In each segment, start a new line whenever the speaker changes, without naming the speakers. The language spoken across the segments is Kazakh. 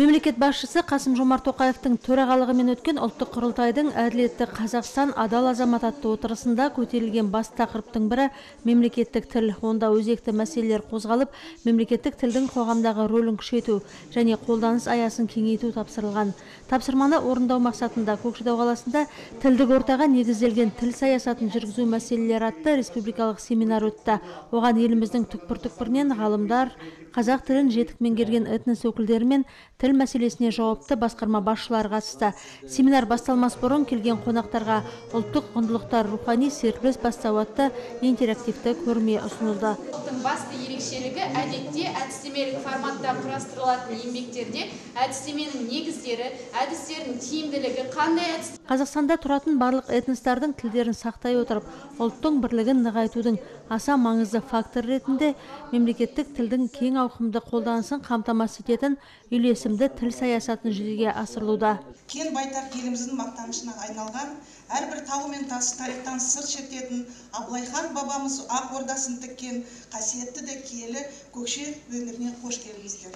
мемлекет басшысы қасым жомарт тоқаевтың төрағалығымен өткен ұлттық құрылтайдың әділетті қазақстан адал азамат атты отырысында көтерілген бас тақырыптың бірі мемлекеттік тіл. Онда өзекті мәселелер қозғалып мемлекеттік тілдің қоғамдағы рөлін күшейту және қолданыс аясын кеңейту тапсырылған. Тапсырманы орындау мақсатында көкшетау қаласында тілдік ортаға негізделген тіл саясатын жүргізу мәселелері атты республикалық семинар өтті. Оған еліміздің түкпір түкпірінен ғалымдар қазақ тілін жетік меңгерген этнос өкілдері мен тіл мәселесіне жауапты басқарма басшылары қатысты. Семинар басталмас бұрын келген қонақтарға ұлттық құндылықтар рухани серпіліс бастау атты интерактивті көрме ұсынылды.
Басты ерекшелігі әдетте әдістемелік форматта құрастырылатын еңбектерде әдістеменің негіздері әдістердің тиімділігі қандай әдіс
қазақстанда тұратын барлық этностардың тілдерін сақтай отырып ұлттың бірлігін нығайтудың аса маңызды фактор ретінде мемлекеттік тілдің кең ауқымды қолданысын қамтамасыз ететін үйлесімді тіл саясатын жүзеге асырылуда.
Кен байтақ еліміздің мақтанышына айналған әрбір тауы мен тасы тарихтан сыр шертетін абылайхан бабамыз ақ ордасын тіккен қасиетті де киелі көкше өңіріне қош келдіңіздер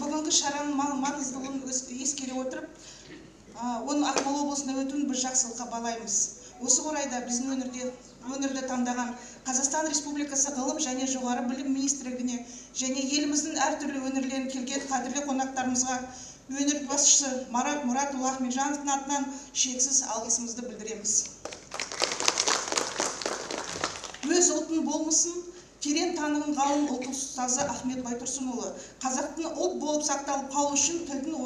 бүгінгі шараның маңыздылығын ескере отырып оның ақмола облысында өтуін біз жақсылыққа балаймыз. Осы орайда біздің өңірде өңірді таңдаған қазақстан республикасы ғылым және жоғары білім министрлігіне және еліміздің әртүрлі өңірлерінен келген қадірлі қонақтарымызға өңір басшысы марат мұратұлы ахметжановтың атынан шексіз алғысымызды білдіреміз. Өз ұлтын болмысын терең таныған ғалым ұлт ұстазы ахмет байтұрсынұлы қазақтың ұлт болып сақталып қалу үшін тілдің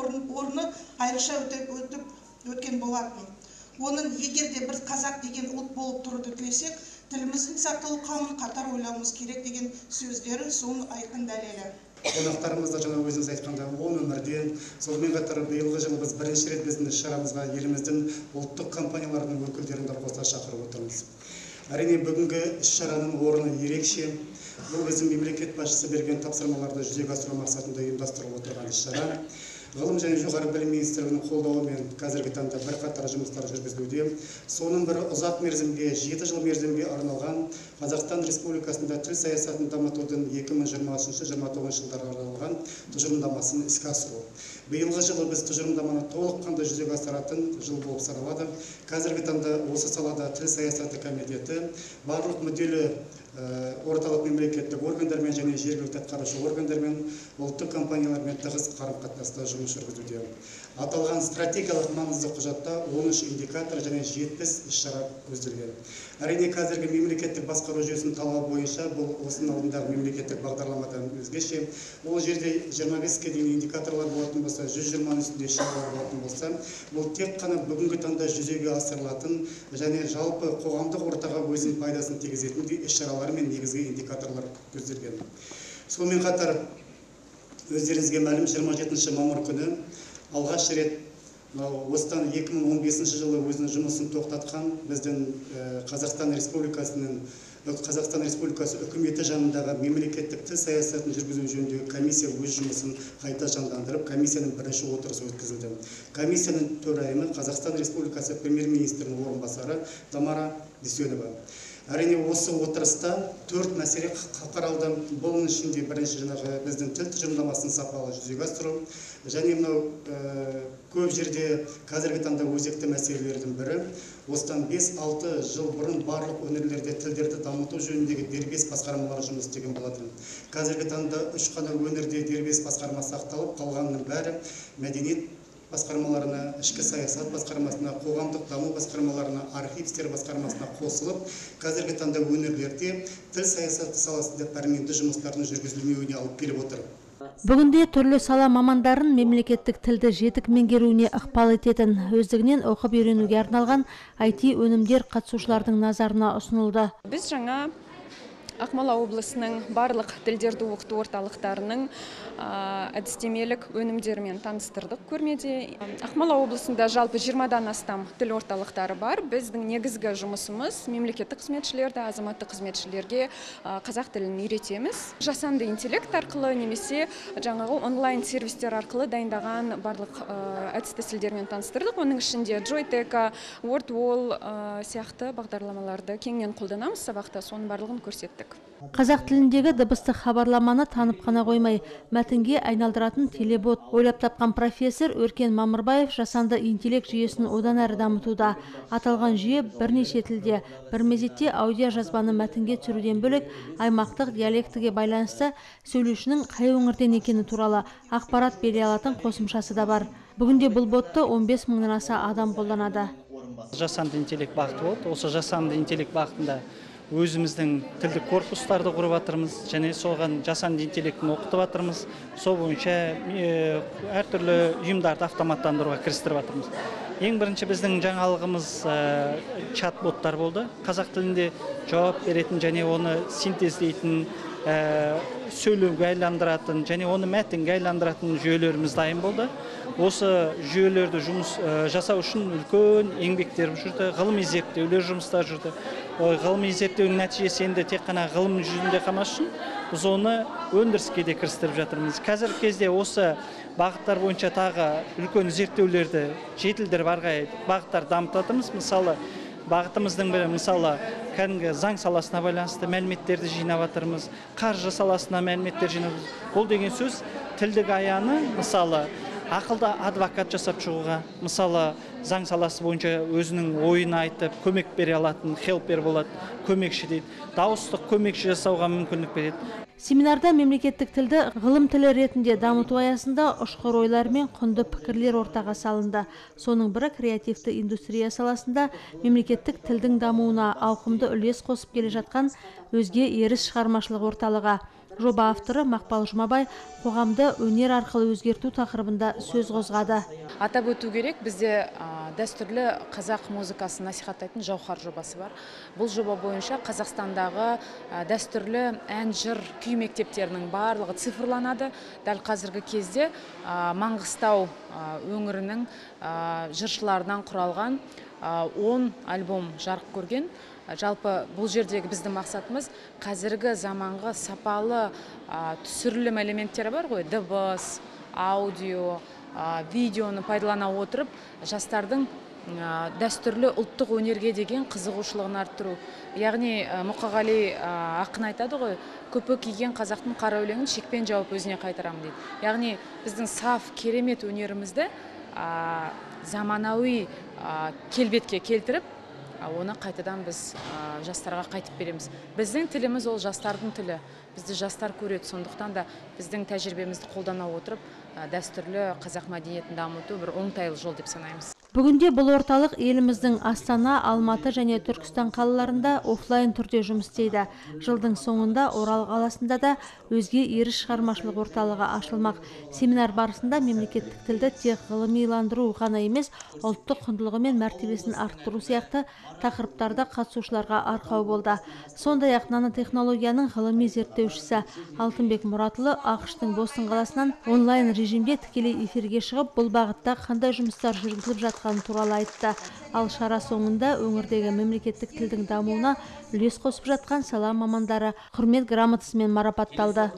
орны айрықша өтіп өткен болатын. Оның егер де бір қазақ деген ұлт болып тұруды тілесек тіліміздің сақталу қамын қатар ойлауымыз керек деген сөздері соның айқын дәлелі.
Қонақтарымыз да жаңа өзіңіз айтқандай он өңірден сонымен қатар биылғы жылы біз бірінші рет біздің іс шарамызға еліміздің ұлттық компанияларының өкілдерін де қоса шақырып отырмыз. Әрине бүгінгі іс шараның орны ерекше. Бұл біздің мемлекет басшысы берген тапсырмаларды жүзеге асыру мақсатында ұйымдастырылып отырған іс шара. Ғылым және жоғары білім министрлігінің қолдауымен қазіргі таңда бірқатар жұмыстар жүргізілуде. Соның бірі ұзақ мерзімге жеті жыл мерзімге арналған қазақстан республикасында тіл саясатын дамытудың екі мың жиырма үшінші жиырма тоғызыншы жылдарға арналған тұжырымдамасын іске асыру. Биылғы жылы біз тұжырымдаманы толыққанды жүзеге асыратын жыл болып саналады. Қазіргі таңда осы салада тіл саясаты комитеті барлық мүдделі орталық мемлекеттік органдармен және жергілікті атқарушы органдармен ұлттық компаниялармен тығыз қарым қатынаста жұмыс жүргізуде. Аталған стратегиялық маңызды құжатта он үш индикатор және жетпіс іс шара көзделген. Әрине қазіргі мемлекеттік басқару жүйесінің талабы бойынша бұл осының алдындағы мемлекеттік бағдарламадан өзгеше. Ол жерде жиырма беске дейін индикаторлар болатын болса жүз жиырманың үстінде іс шаралар болатын болса бұл тек қана бүгінгі таңда жүзеге асырылатын және жалпы қоғамдық ортаға өзінің пайдасын тигізетін іс шаралар мен негізгі индикаторлар көзделген. Сонымен қатар өздеріңізге мәлім жиырма жетінші мамыр күні алғаш рет осыдан 2015 жылы өзінің жұмысын тоқтатқан біздің қазақстан республикасының қазақстан республикасы үкіметі жанындағы мемлекеттік тіл саясатын жүргізу жөніндегі комиссия өз жұмысын қайта жандандырып комиссияның бірінші отырысы өткізілді. Комиссияның төрайымы қазақстан республикасы премьер министрінің орынбасары тамара дүйсенова. Әрине осы отырыста төрт мәселе қаралды бұның ішінде бірінші жаңағы біздің тіл тұжырымдамасын сапалы жүзеге асыру және мынау көп жерде қазіргі таңда өзекті мәселелердің бірі осыдан 5-6 жыл бұрын барлық өңірлерде тілдерді дамыту жөніндегі дербес басқармалар жұмыс істеген болатын. Қазіргі таңда үш қана өңірде дербес басқарма сақталып қалғанының бәрі мәдениет басқармаларына ішкі саясат басқармасына қоғамдық даму басқармаларына архив істер басқармасына қосылып қазіргі таңда өңірлерде тіл саясаты саласында пәрменді жұмыстардың жүргізілмеуіне алып келіп отыр.
Бүгінде түрлі сала мамандарын мемлекеттік тілді жетік меңгеруіне ықпал ететін өздігінен оқып үйренуге арналған IT өнімдер қатысушылардың назарына ұсынылды.
Біз жаңа ақмола облысының барлық тілдерді оқыту орталықтарының әдістемелік өнімдерімен таныстырдық көрмеде. Ақмола облысында жалпы 20-дан астам тіл орталықтары бар. Біздің негізгі жұмысымыз мемлекеттік қызметшілерді азаматтық қызметшілерге қазақ тілін үйретеміз. Жасанды интеллект арқылы немесе жаңағы онлайн сервистер арқылы дайындаған барлық әдіс тәсілдермен таныстырдық. Оның ішінде джойтека wordwall сияқты бағдарламаларды кеңінен қолданамыз. Сабақта соның барлығын көрсеттік.
Қазақ тіліндегі дыбыстық хабарламаны танып қана қоймай мәтінге айналдыратын телебот. Ойлап тапқан профессор өркен мамырбаев жасанды интеллект жүйесін одан әрі дамытуда. Аталған жүйе бірнеше тілде бір мезетте аудио жазбаны мәтінге түсіруден бөлек аймақтық диалектіге байланысты сөйлеушінің қай өңірден екені туралы ақпарат бере алатын қосымшасы да бар. Бүгінде бұл ботты 15 мыңнан аса адам қолданады.
Жасанды интеллект бағыты болды. Осы жасанды интеллект бағытында өзіміздің тілдік корпустарды құрып жатырмыз және соған жасанды интеллектіні оқытып жатырмыз сол бойынша әртүрлі ұйымдарды автоматтандыруға кірістіріп жатырмыз ең бірінші біздің жаңалығымыз чат боттар болды. Қазақ тілінде жауап беретін және оны синтездейтін сөйлеуге айландыратын және оны мәтінге айландыратын жүйелеріміз дайын болды. Осы жүйелерді жұмыс жасау үшін үлкен еңбектер жүрді ғылыми зерттеулер жұмыстар жүрді. Ғылыми зерттеудің нәтижесі енді тек қана ғылым жүзінде қалмас үшін біз оны өндіріске де кірістіріп жатырмыз. Қазіргі кезде осы бағыттар бойынша тағы үлкен зерттеулерді жетілдіріп ары бағыттар дамытып жатырмыз мысалы бағытымыздың бірі мысалы кәдімгі заң саласына байланысты мәліметтерді жинап жатырмыз қаржы саласына мәліметтер жинап бұл деген сөз тілдік аяны мысалы ақылды адвокат жасап шығуға мысалы заң саласы бойынша өзінің ойын айтып көмек бере алатын хелпер болады көмекші дейді. Дауыстық көмекші жасауға мүмкіндік береді.
Семинарда мемлекеттік тілді ғылым тілі ретінде дамыту аясында ұшқыр ойлар мен құнды пікірлер ортаға салынды. Соның бірі креативті индустрия саласында мемлекеттік тілдің дамуына ауқымды үлес қосып келе жатқан өзге еріс шығармашылық орталығы. Жоба авторы мақпал жұмабай қоғамды өнер арқылы өзгерту тақырыбында сөз қозғады.
Атап өту керек бізде дәстүрлі қазақ музыкасын насихаттайтын жауһар жобасы бар. Бұл жоба бойынша қазақстандағы дәстүрлі ән жыр күй мектептерінің барлығы цифрланады. Дәл қазіргі кезде маңғыстау өңірінің жыршыларынан құралған 10 альбом жарық көрген. Жалпы бұл жердегі біздің мақсатымыз қазіргі заманғы сапалы түсірілім элементтері бар ғой. Дыбыс аудио видеоны пайдалана отырып жастардың дәстүрлі ұлттық өнерге деген қызығушылығын арттыру. Яғни мұқағали ақын айтады ғой көпі киген қазақтың қара өлеңін шекпен жауып өзіне қайтарамын дейді. Яғни біздің саф керемет өнерімізді заманауи келбетке келтіріп оны қайтадан біз жастарға қайтып береміз. Біздің тіліміз ол жастардың тілі. Бізді жастар көреді. Сондықтан да біздің тәжірибемізді қолдана отырып дәстүрлі қазақ мәдениетін дамыту бір оңтайлы жол деп санаймыз.
Бүгінде бұл орталық еліміздің астана алматы және түркістан қалаларында офлайн түрде жұмыс істейді. Жылдың соңында орал қаласында да өзге еріс шығармашылық орталығы ашылмақ. Семинар барысында мемлекеттік тілді тек ғылымиландыру ғана емес ұлттық құндылығы мен мәртебесін арттыру сияқты тақырыптарда қатысушыларға арқау болды. Сондай ақ нанотехнологияның ғылыми зерттеушісі алтынбек мұратұлы ақш тың бостон қаласынан онлайн режимде тікелей эфирге шығып бұл бағытта қандай жұмыстар жүргізіліп жатқаны туралы айтты. Ал шара соңында өңірдегі мемлекеттік тілдің дамуына үлес қосып жатқан сала мамандары құрмет грамотасымен марапатталды.